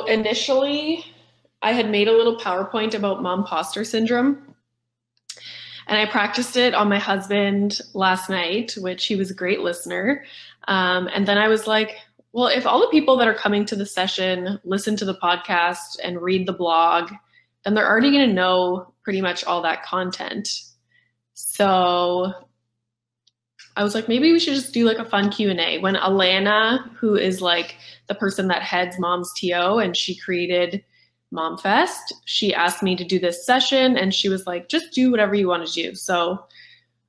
So initially, I had made a little PowerPoint about momposter syndrome. And I practiced it on my husband last night, which he was a great listener. Um, and then I was like, well, if all the people that are coming to the session listen to the podcast and read the blog, then they're already going to know pretty much all that content. So I was like, maybe we should just do like a fun Q&A. When Alana, who is like the person that heads Moms TO and she created Mom Fest, she asked me to do this session and she was like, just do whatever you want to do. So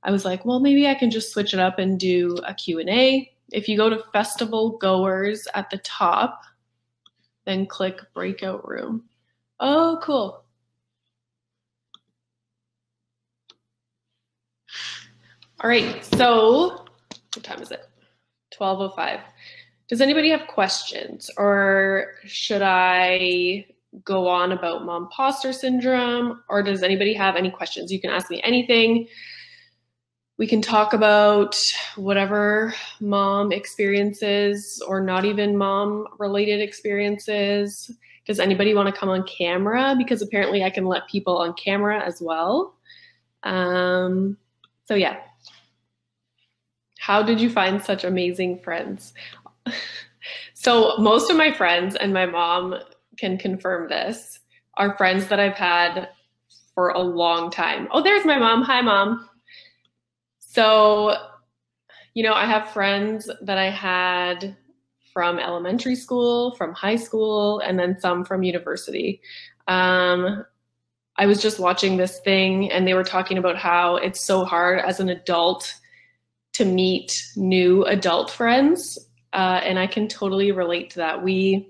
I was like, well, maybe I can just switch it up and do a Q&A. If you go to festival goers at the top, then click breakout room. Oh, cool. All right, so what time is it? 12.05. Does anybody have questions or should I go on about mom momposter syndrome or does anybody have any questions? You can ask me anything. We can talk about whatever mom experiences or not even mom related experiences. Does anybody want to come on camera? Because apparently I can let people on camera as well. Um, so yeah. How did you find such amazing friends? so most of my friends and my mom can confirm this are friends that I've had for a long time. Oh, there's my mom. Hi, mom. So, you know, I have friends that I had from elementary school, from high school, and then some from university. Um, I was just watching this thing and they were talking about how it's so hard as an adult to meet new adult friends. Uh, and I can totally relate to that. We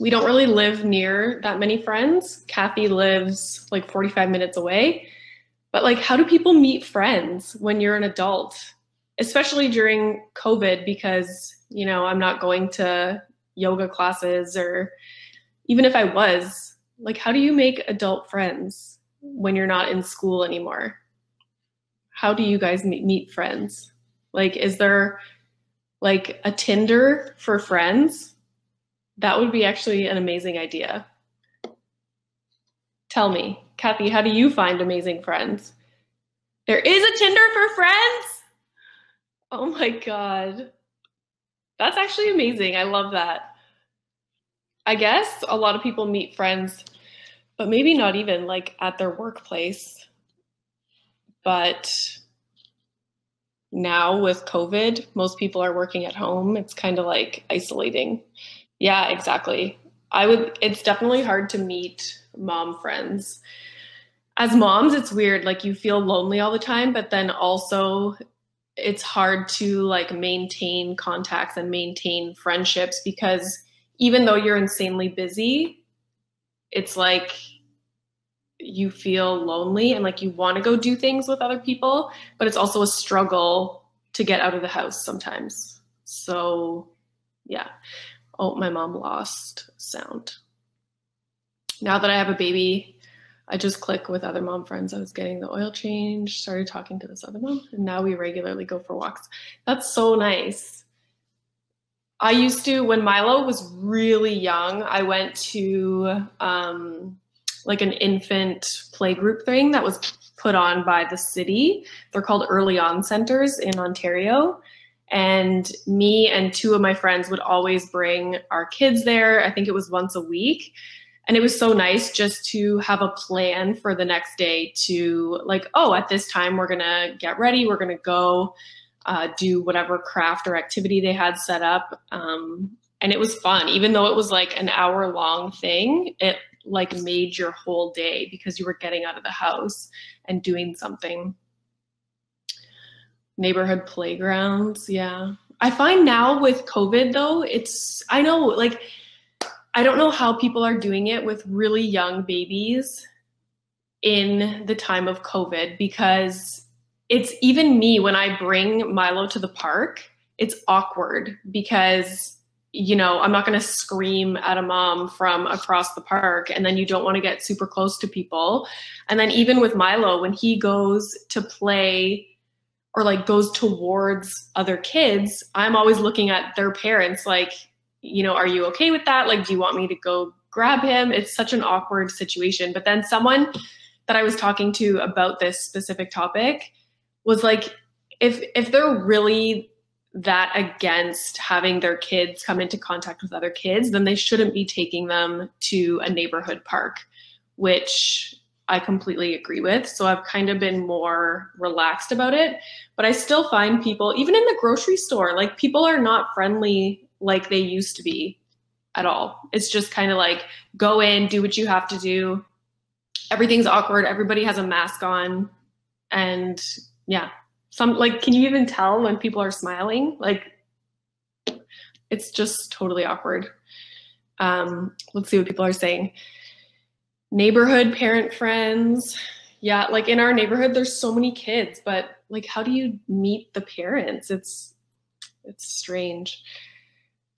we don't really live near that many friends. Kathy lives like 45 minutes away. But like how do people meet friends when you're an adult? Especially during COVID because, you know, I'm not going to yoga classes or even if I was, like how do you make adult friends when you're not in school anymore? How do you guys meet friends? Like, is there like a Tinder for friends? That would be actually an amazing idea. Tell me, Kathy, how do you find amazing friends? There is a Tinder for friends? Oh my God. That's actually amazing. I love that. I guess a lot of people meet friends, but maybe not even like at their workplace but now with COVID, most people are working at home. It's kind of like isolating. Yeah, exactly. I would, it's definitely hard to meet mom friends. As moms, it's weird. Like you feel lonely all the time, but then also it's hard to like maintain contacts and maintain friendships because even though you're insanely busy, it's like you feel lonely and like you want to go do things with other people, but it's also a struggle to get out of the house sometimes. So, yeah. Oh, my mom lost sound. Now that I have a baby, I just click with other mom friends. I was getting the oil change, started talking to this other mom, and now we regularly go for walks. That's so nice. I used to, when Milo was really young, I went to um, like an infant playgroup thing that was put on by the city. They're called EarlyON centers in Ontario. And me and two of my friends would always bring our kids there. I think it was once a week. And it was so nice just to have a plan for the next day to, like, oh, at this time we're going to get ready, we're going to go uh, do whatever craft or activity they had set up. Um, and it was fun, even though it was like an hour long thing. It like made your whole day because you were getting out of the house and doing something. Neighborhood playgrounds, yeah. I find now with COVID though, it's, I know, like, I don't know how people are doing it with really young babies in the time of COVID because it's even me when I bring Milo to the park, it's awkward because you know, I'm not going to scream at a mom from across the park. And then you don't want to get super close to people. And then even with Milo, when he goes to play or like goes towards other kids, I'm always looking at their parents like, you know, are you okay with that? Like, do you want me to go grab him? It's such an awkward situation. But then someone that I was talking to about this specific topic was like, if if they're really that against having their kids come into contact with other kids, then they shouldn't be taking them to a neighborhood park, which I completely agree with. So I've kind of been more relaxed about it. But I still find people, even in the grocery store, like people are not friendly like they used to be at all. It's just kind of like go in, do what you have to do. Everything's awkward. Everybody has a mask on. And yeah, some like, can you even tell when people are smiling? Like, it's just totally awkward. Um, let's see what people are saying neighborhood parent friends. Yeah, like in our neighborhood, there's so many kids, but like, how do you meet the parents? It's it's strange.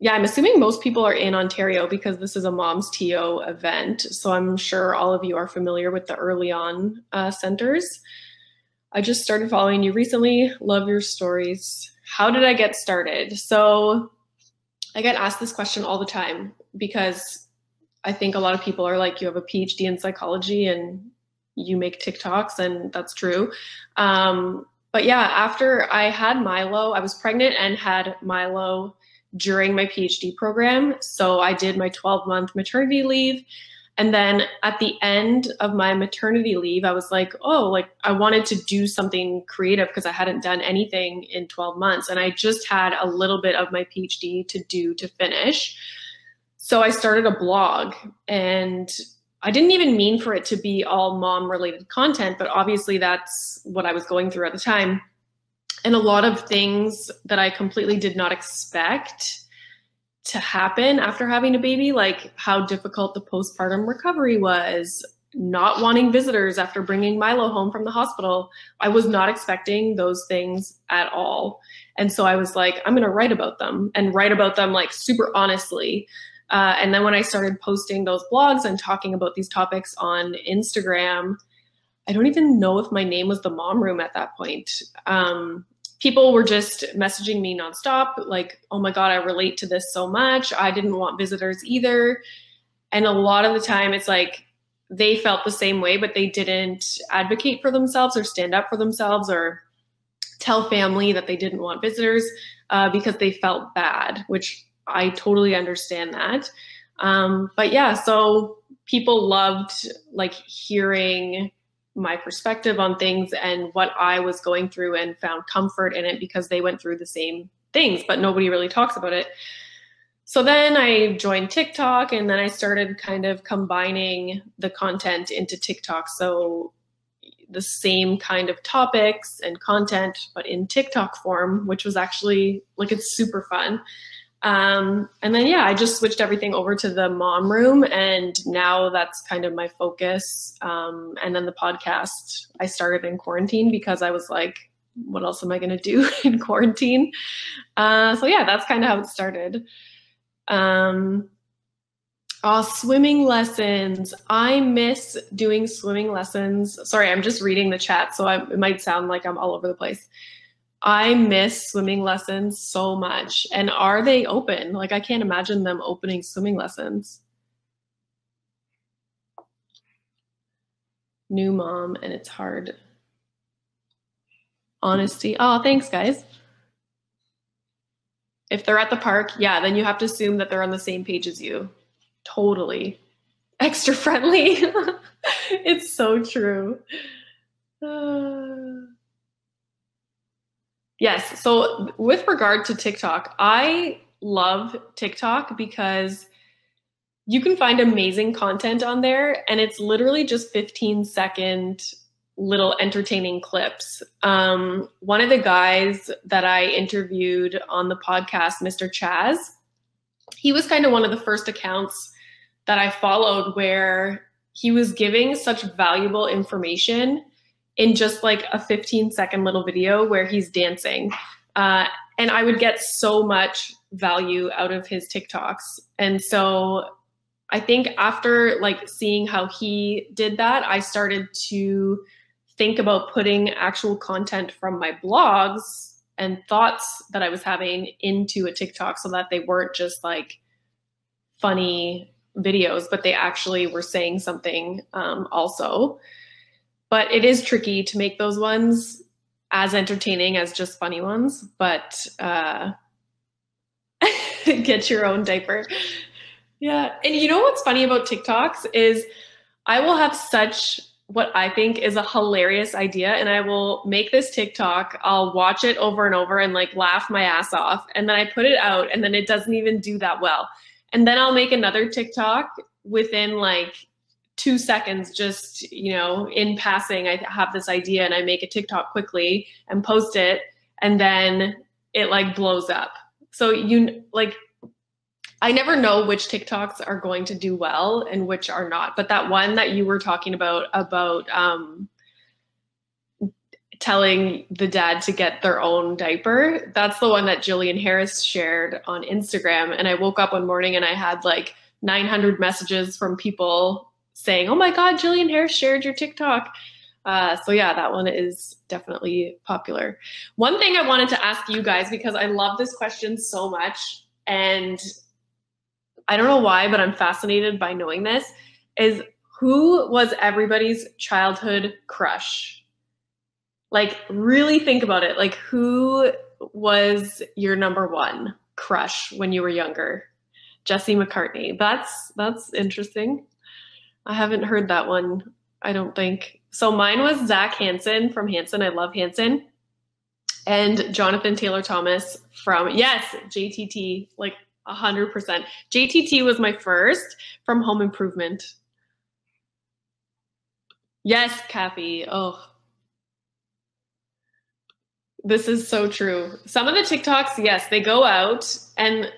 Yeah, I'm assuming most people are in Ontario because this is a Moms TO event. So I'm sure all of you are familiar with the EarlyON uh, centers. I just started following you recently. Love your stories. How did I get started? So I get asked this question all the time because I think a lot of people are like, you have a PhD in psychology and you make TikToks, and that's true. Um, but yeah, after I had Milo, I was pregnant and had Milo during my PhD program. So I did my 12 month maternity leave. And then at the end of my maternity leave, I was like, oh, like I wanted to do something creative because I hadn't done anything in 12 months. And I just had a little bit of my PhD to do to finish. So I started a blog and I didn't even mean for it to be all mom related content, but obviously that's what I was going through at the time. And a lot of things that I completely did not expect to happen after having a baby, like how difficult the postpartum recovery was, not wanting visitors after bringing Milo home from the hospital. I was not expecting those things at all. And so I was like, I'm going to write about them and write about them like super honestly. Uh, and then when I started posting those blogs and talking about these topics on Instagram, I don't even know if my name was the mom room at that point. Um, people were just messaging me nonstop, like, oh my God, I relate to this so much. I didn't want visitors either. And a lot of the time, it's like they felt the same way, but they didn't advocate for themselves or stand up for themselves or tell family that they didn't want visitors uh, because they felt bad, which I totally understand that. Um, but yeah, so people loved like hearing my perspective on things and what I was going through and found comfort in it because they went through the same things, but nobody really talks about it. So then I joined TikTok and then I started kind of combining the content into TikTok. So the same kind of topics and content, but in TikTok form, which was actually like it's super fun. Um, and then, yeah, I just switched everything over to the mom room, and now that's kind of my focus. Um, and then the podcast I started in quarantine because I was like, what else am I going to do in quarantine? Uh, so, yeah, that's kind of how it started. Um, oh, swimming lessons. I miss doing swimming lessons. Sorry, I'm just reading the chat, so I, it might sound like I'm all over the place. I miss swimming lessons so much. And are they open? Like, I can't imagine them opening swimming lessons. New mom, and it's hard. Honesty. Oh, thanks, guys. If they're at the park, yeah, then you have to assume that they're on the same page as you. Totally. Extra friendly. it's so true. Uh... Yes. So with regard to TikTok, I love TikTok because you can find amazing content on there and it's literally just 15 second little entertaining clips. Um, one of the guys that I interviewed on the podcast, Mr. Chaz, he was kind of one of the first accounts that I followed where he was giving such valuable information in just like a 15 second little video where he's dancing. Uh, and I would get so much value out of his TikToks. And so I think after like seeing how he did that, I started to think about putting actual content from my blogs and thoughts that I was having into a TikTok so that they weren't just like funny videos, but they actually were saying something um, also. But it is tricky to make those ones as entertaining as just funny ones. But uh, get your own diaper. Yeah. And you know what's funny about TikToks is I will have such what I think is a hilarious idea and I will make this TikTok. I'll watch it over and over and like laugh my ass off. And then I put it out and then it doesn't even do that well. And then I'll make another TikTok within like two seconds, just, you know, in passing. I have this idea and I make a TikTok quickly and post it. And then it like blows up. So you like I never know which TikToks are going to do well and which are not. But that one that you were talking about about um, telling the dad to get their own diaper, that's the one that Jillian Harris shared on Instagram. And I woke up one morning and I had like 900 messages from people saying, "Oh my God, Jillian Harris shared your TikTok." Uh, so yeah, that one is definitely popular. One thing I wanted to ask you guys because I love this question so much, and I don't know why, but I'm fascinated by knowing this, is who was everybody's childhood crush? Like, really think about it. Like, who was your number one crush when you were younger? Jesse McCartney. That's that's interesting. I haven't heard that one. I don't think. So mine was Zac Hanson from Hanson. I love Hanson. And Jonathan Taylor Thomas from yes, JTT. Like a hundred percent. JTT was my first from Home Improvement. Yes, Kathy. Oh, this is so true. Some of the TikToks, yes, they go out and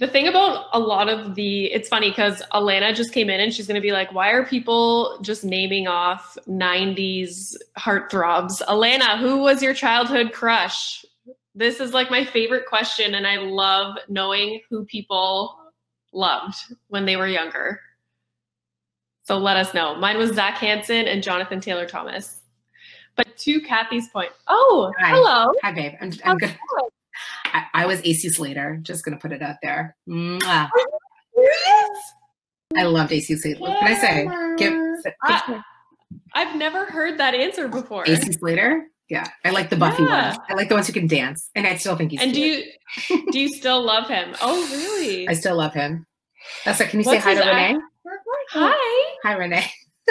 the thing about a lot of the it's funny because Alana just came in and she's gonna be like, why are people just naming off 90s heartthrobs? Alana, who was your childhood crush? This is like my favorite question, and I love knowing who people loved when they were younger. So let us know. Mine was Zac Hanson and Jonathan Taylor Thomas. But to Kathy's point, oh, Hi. hello. Hi, babe. I'm, I'm good. I, I was AC Slater. Just gonna put it out there. Mwah. I loved AC Slater. What can I say? Give, give I, I've never heard that answer before. AC Slater. Yeah, I like the Buffy Yeah. ones. I like the ones who can dance, and I still think he's. And do you do you still love him? Oh, really? I still love him. That's like. Can you What's say hi to Renee? Hi. Hi, Renee.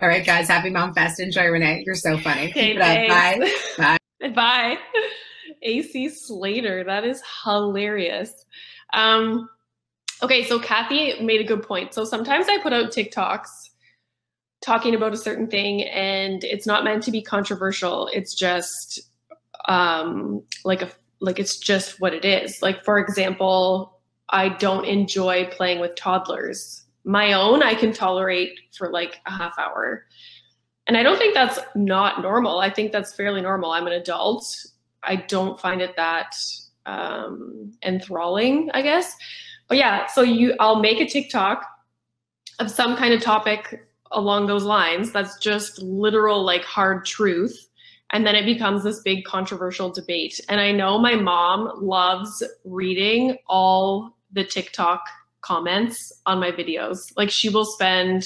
All right, guys. Happy Mom Fest. Enjoy, Renee. You're so funny. Okay, Keep it up. Bye. thanks. Bye. AC Slater. That is hilarious. Um, okay, so Kathy made a good point. So sometimes I put out TikToks talking about a certain thing and it's not meant to be controversial. It's just um, like a like it's just what it is. Like for example, I don't enjoy playing with toddlers. My own I can tolerate for like a half hour. And I don't think that's not normal. I think that's fairly normal. I'm an adult. I don't find it that um, enthralling, I guess. But yeah, so you, I'll make a TikTok of some kind of topic along those lines. That's just literal, like hard truth. And then it becomes this big controversial debate. And I know my mom loves reading all the TikTok comments on my videos. Like she will spend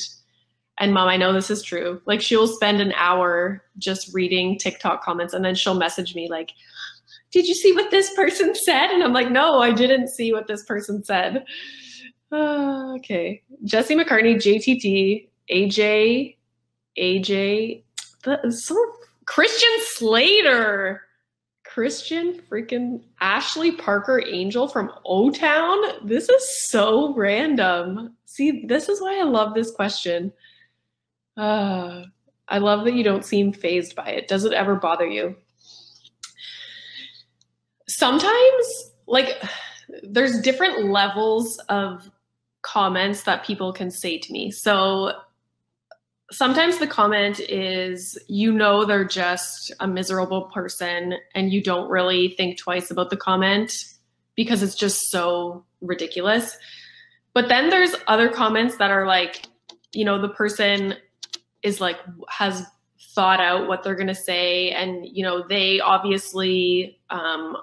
and mom, I know this is true. Like she'll spend an hour just reading TikTok comments and then she'll message me like, "Did you see what this person said?" And I'm like, "No, I didn't see what this person said." Uh, okay. Jesse McCartney, JTT, AJ, AJ, is so Christian Slater. Christian freaking Ashley Parker Angel from O Town. This is so random. See, this is why I love this question. Uh, I love that you don't seem fazed by it. Does it ever bother you? Sometimes, like, there's different levels of comments that people can say to me. So sometimes the comment is, you know, they're just a miserable person and you don't really think twice about the comment because it's just so ridiculous. But then there's other comments that are like, you know, the person is like has thought out what they're going to say and you know they obviously um,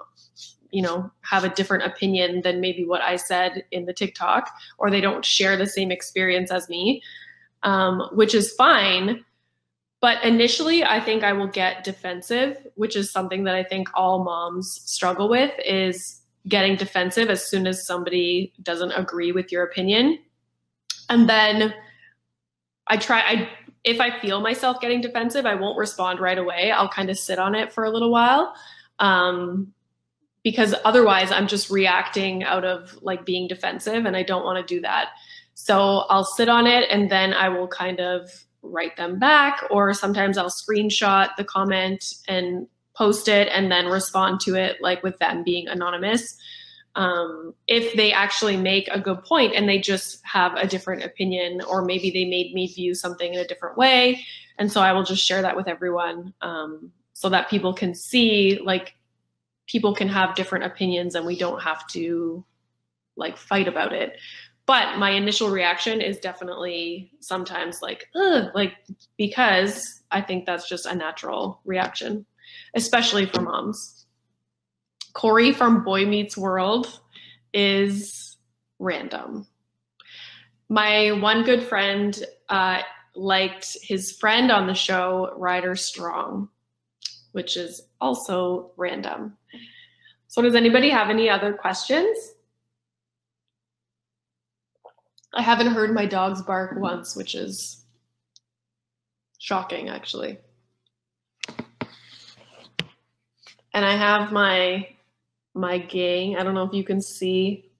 you know, have a different opinion than maybe what I said in the TikTok, or they don't share the same experience as me, um, which is fine. But initially, I think I will get defensive, which is something that I think all moms struggle with is getting defensive as soon as somebody doesn't agree with your opinion. And then I try I if I feel myself getting defensive, I won't respond right away. I'll kind of sit on it for a little while. Um, because otherwise I'm just reacting out of like being defensive and I don't want to do that. So I'll sit on it and then I will kind of write them back or sometimes I'll screenshot the comment and post it and then respond to it like with them being anonymous um, if they actually make a good point and they just have a different opinion, or maybe they made me view something in a different way. And so I will just share that with everyone um, so that people can see, like, people can have different opinions and we don't have to like fight about it. But my initial reaction is definitely sometimes like, Ugh, like, because I think that's just a natural reaction, especially for moms. Cory from Boy Meets World is random. My one good friend uh, liked his friend on the show, Ryder Strong, which is also random. So, does anybody have any other questions? I haven't heard my dogs bark once, which is shocking, actually. And I have my my gang. I don't know if you can see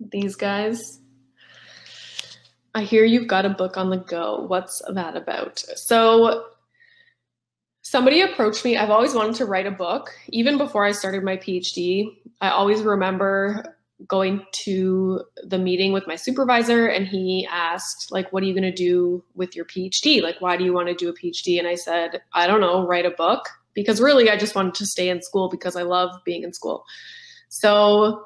these guys. I hear you've got a book on the go. What's that about? So, somebody approached me. I've always wanted to write a book. Even before I started my PhD, I always remember going to the meeting with my supervisor and he asked like what are you going to do with your phd like why do you want to do a phd and i said i don't know write a book because really I just wanted to stay in school because I love being in school. So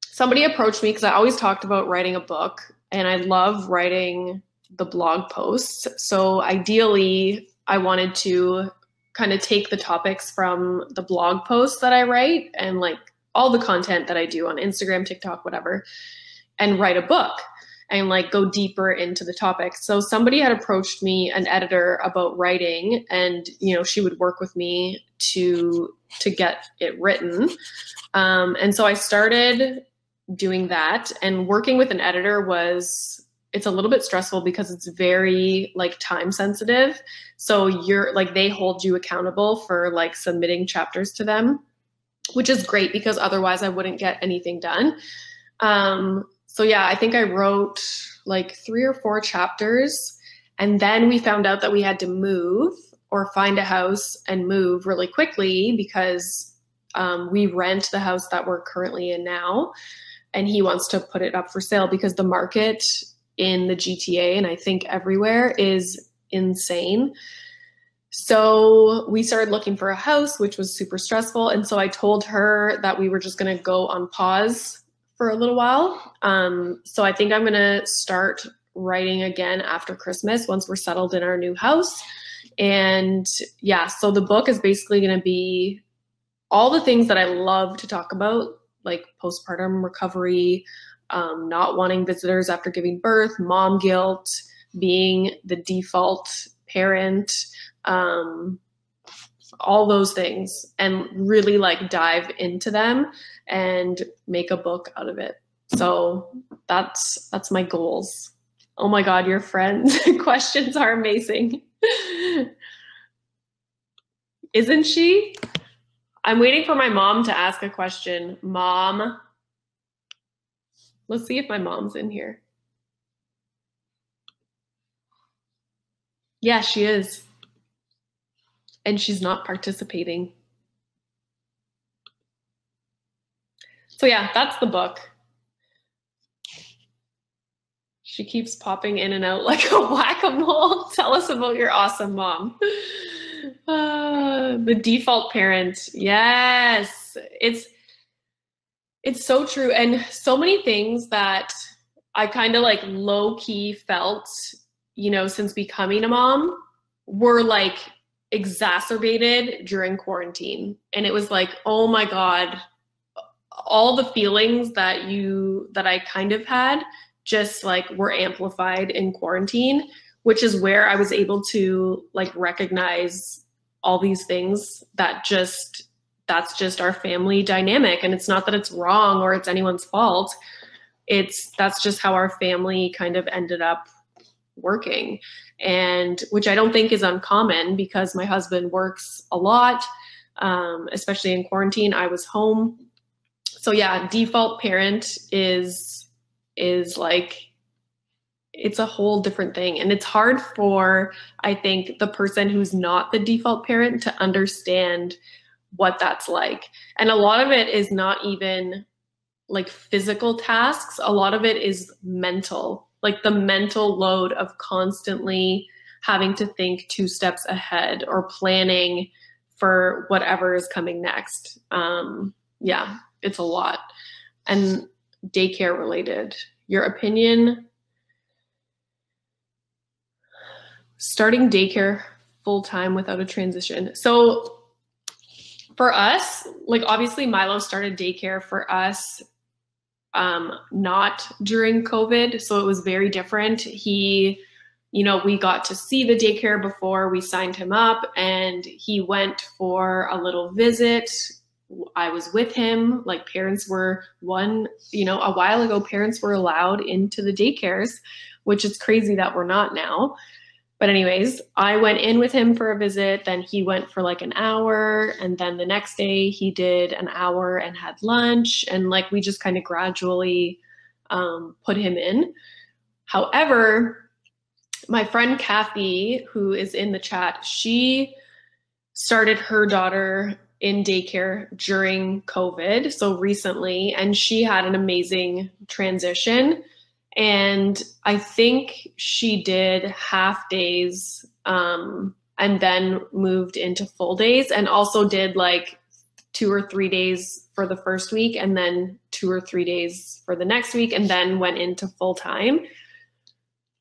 somebody approached me because I always talked about writing a book and I love writing the blog posts. So ideally, I wanted to kind of take the topics from the blog posts that I write and like all the content that I do on Instagram, TikTok, whatever, and write a book and like go deeper into the topic. So somebody had approached me, an editor, about writing, and you know she would work with me to to get it written. Um, and so I started doing that, and working with an editor was it's a little bit stressful because it's very like time sensitive. So you're like they hold you accountable for like submitting chapters to them, which is great because otherwise I wouldn't get anything done. Um, so yeah, I think I wrote like three or four chapters. And then we found out that we had to move or find a house and move really quickly because um, we rent the house that we're currently in now. And he wants to put it up for sale because the market in the GTA and I think everywhere is insane. So we started looking for a house, which was super stressful. And so I told her that we were just going to go on pause for a little while. Um, so I think I'm going to start writing again after Christmas once we're settled in our new house. And yeah, so the book is basically going to be all the things that I love to talk about, like postpartum recovery, um, not wanting visitors after giving birth, mom guilt, being the default parent, um, all those things, and really like dive into them and make a book out of it. So that's that's my goals. Oh my god, your friends questions are amazing. Isn't she? I'm waiting for my mom to ask a question. Mom. Let's see if my mom's in here. Yeah, she is. And she's not participating. So yeah, that's the book. She keeps popping in and out like a whack-a-mole. Tell us about your awesome mom. Uh, the default parent. Yes. It's it's so true and so many things that I kind of like low key felt, you know, since becoming a mom were like exacerbated during quarantine. And it was like, oh my God, all the feelings that you that I kind of had just like were amplified in quarantine, which is where I was able to like recognize all these things that just that's just our family dynamic. And it's not that it's wrong or it's anyone's fault. It's that's just how our family kind of ended up working. And which i don't think is uncommon because my husband works a lot um, especially in quarantine. I was home so yeah default parent is is like it's a whole different thing. And it's hard for i think the person who's not the default parent to understand what that's like. And a lot of it is not even like physical tasks. A lot of it is mental like the mental load of constantly having to think two steps ahead or planning for whatever is coming next. Um yeah it's a lot and daycare related your opinion starting daycare full time without a transition so for us like obviously milo started daycare for us um, not during COVID. So it was very different. He, you know, we got to see the daycare before we signed him up, and he went for a little visit. I was with him. Like parents were one, you know, a while ago, parents were allowed into the daycares, which is crazy that we're not now. But, anyways, I went in with him for a visit. Then he went for like an hour. And then the next day he did an hour and had lunch. And like we just kind of gradually um, put him in. However, my friend Kathy, who is in the chat, she started her daughter in daycare during COVID, so recently, and she had an amazing transition. And I think she did half days um, and then moved into full days and also did like two or three days for the first week and then two or three days for the next week and then went into full time.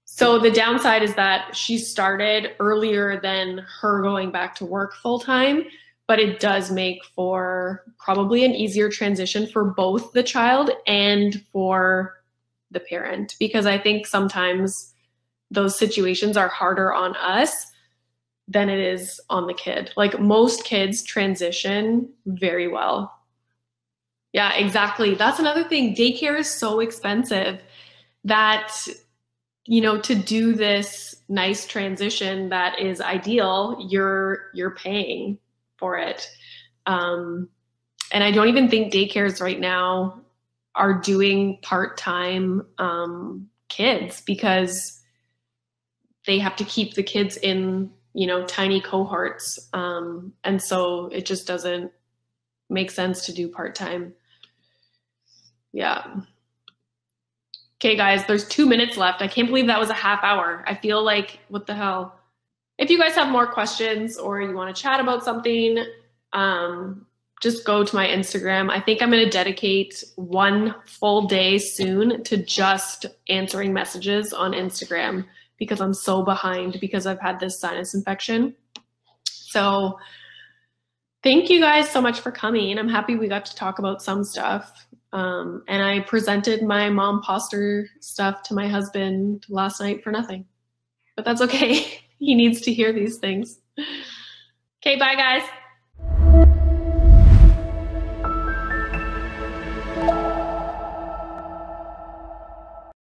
So the downside is that she started earlier than her going back to work full time, but it does make for probably an easier transition for both the child and for the parent because I think sometimes those situations are harder on us than it is on the kid. Like most kids transition very well. Yeah, exactly. That's another thing. Daycare is so expensive that you know to do this nice transition that is ideal, you're you're paying for it. Um and I don't even think daycares right now are doing part-time um, kids because they have to keep the kids in you know tiny cohorts. Um, and so it just doesn't make sense to do part-time. Yeah. Okay guys there's two minutes left. I can't believe that was a half hour. I feel like what the hell if you guys have more questions or you want to chat about something um, just go to my Instagram. I think I'm going to dedicate one full day soon to just answering messages on Instagram because I'm so behind because I've had this sinus infection. So, thank you guys so much for coming. I'm happy we got to talk about some stuff. Um, and I presented my momposter stuff to my husband last night for nothing. But that's okay. he needs to hear these things. Okay, bye guys.